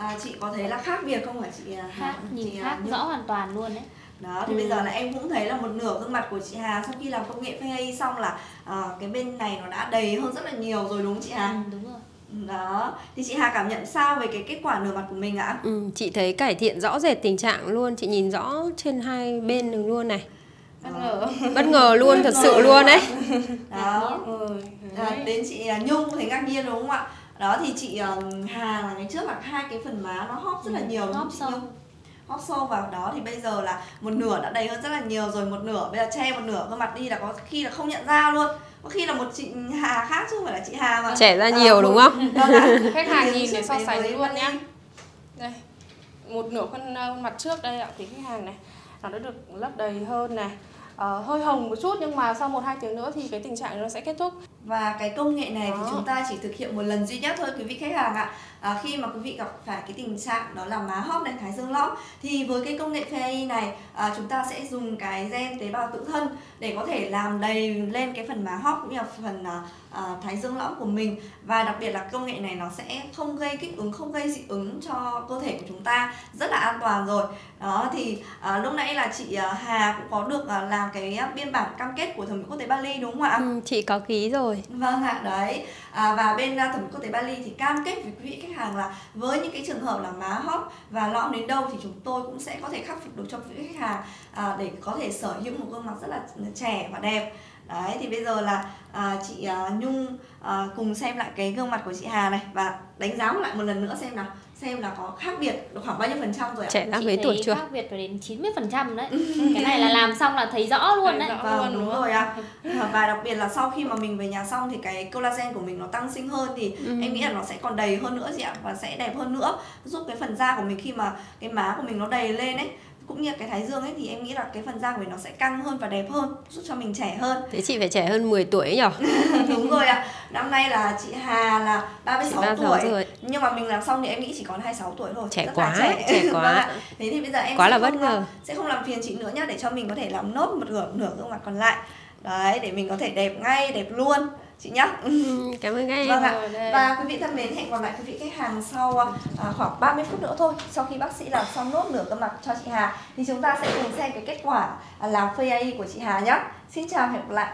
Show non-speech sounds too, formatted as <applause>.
à, chị có thấy là khác biệt không hả chị? Hà? khác nhìn chị, khác Nhung? rõ hoàn toàn luôn đấy. Đó thì Ừ. bây giờ là em cũng thấy là một nửa gương mặt của chị Hà sau khi làm công nghệ FA xong là à, cái bên này nó đã đầy hơn rất là nhiều rồi đúng không chị Hà? Ừ, đúng rồi. Đó thì chị Hà cảm nhận sao về cái kết quả nửa mặt của mình ạ? Ừ, chị thấy cải thiện rõ rệt tình trạng luôn chị nhìn rõ trên hai bên được luôn này. Bất ngờ. Bất ngờ luôn thật sự luôn đấy. Đó. Ừ. à, đến chị à, Nhung thấy ngạc nhiên đúng không ạ đó thì chị à, Hà là ngày trước là hai cái phần má nó hóp rất là nhiều đúng hóp sâu. Hóp sâu vào đó thì bây giờ là một nửa đã đầy hơn rất là nhiều rồi một nửa bây giờ che một nửa gương mặt đi là có khi là không nhận ra luôn. Có khi là một chị Hà khác chứ không phải là chị Hà mà. Trẻ ra À, nhiều một- đúng không? <laughs> Vâng <laughs> khách hàng nhìn để trước so sánh luôn nhá. đây một nửa khuôn ờ, khuôn mặt trước đây ạ thì khách hàng này nó đã được lấp đầy hơn này Ờ, hơi hồng một chút nhưng mà sau một hai tiếng nữa thì cái tình trạng nó sẽ kết thúc Và cái công nghệ này thì Đó. chúng ta chỉ thực hiện một lần duy nhất thôi quý vị khách hàng ạ. À, khi mà quý vị gặp phải cái tình trạng đó là má hóp này, thái dương lõm thì với cái công nghệ FAI này à, chúng ta sẽ dùng cái gen tế bào tự thân để có thể làm đầy lên cái phần má hóp cũng như là phần à, thái dương lõm của mình và đặc biệt là công nghệ này nó sẽ không gây kích ứng, không gây dị ứng cho cơ thể của chúng ta rất là an toàn rồi. Đó thì à, lúc nãy là chị Hà cũng có được làm cái biên bản cam kết của thẩm mỹ quốc tế Bali đúng không ạ? ừ, chị có ký rồi Vâng ạ, đấy à, Và bên uh, thẩm mỹ quốc tế Bali thì cam kết với quý vị khách hàng là Với những cái trường hợp là má hóp và lõm đến đâu Thì chúng tôi cũng sẽ có thể khắc phục được cho quý vị khách hàng à, Để có thể sở hữu một gương mặt rất là trẻ và đẹp. Đấy thì bây giờ là à, chị à, Nhung à, cùng xem lại cái gương mặt của chị Hà này Và đánh giá lại một lần nữa xem nào Xem là có khác biệt được khoảng bao nhiêu phần trăm rồi ạ. Trẻ chị mấy tuổi chưa? khác biệt phải đến 90% đấy. <laughs> Cái này là làm xong là thấy rõ luôn Thấy đấy. rõ. Vâng luôn, đúng đúng rồi ạ. Và đặc biệt là sau khi mà mình về nhà xong thì cái collagen của mình nó tăng sinh hơn thì Ừ. em nghĩ là nó sẽ còn đầy hơn nữa chị ạ và sẽ đẹp hơn nữa. Giúp cái phần da của mình khi mà cái má của mình nó đầy lên ấy cũng như cái thái dương ấy thì em nghĩ là cái phần da của mình nó sẽ căng hơn và đẹp hơn giúp cho mình trẻ hơn. Thế chị phải trẻ hơn 10 tuổi ấy nhở? <laughs> Đúng rồi ạ. Năm nay là chị Hà là 36 Chị 36 tuổi. rồi. nhưng mà mình làm xong thì em nghĩ chỉ còn 26 tuổi thôi Trẻ Rất quá, trẻ, trẻ <laughs> quá. Vâng thế thì bây giờ em Quá sẽ là không, bất ngờ. sẽ không làm phiền chị nữa nhá để cho mình có thể làm nốt một nửa nửa gương mặt còn lại. Đấy để mình có thể đẹp ngay đẹp luôn chị nhá ừ, cảm ơn các em Vâng ạ. Và quý vị thân mến, hẹn gặp lại quý vị khách hàng sau à, khoảng 30 phút nữa thôi. Sau khi bác sĩ làm xong nốt nửa gương mặt cho chị Hà thì chúng ta sẽ cùng xem cái kết quả à, làm phơi AI của chị Hà nhé. Xin chào hẹn gặp lại.